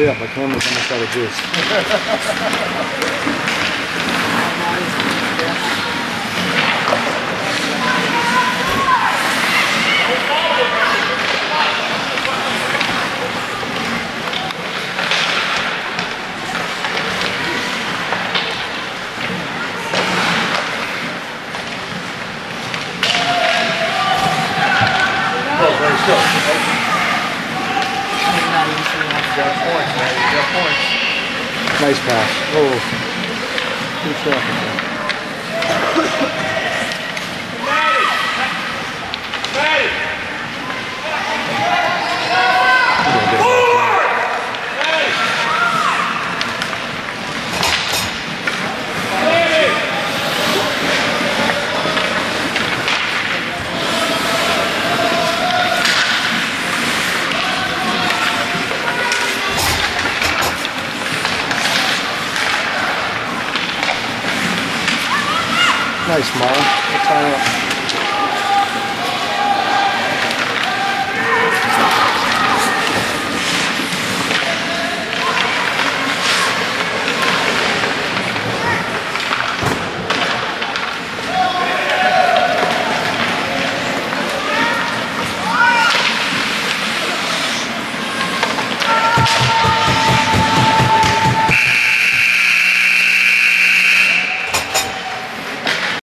Hurry up, my camera's almost out of juice. Oh, very. Got points, man. Got points. Nice pass. Oh. Good shot. Nice, out.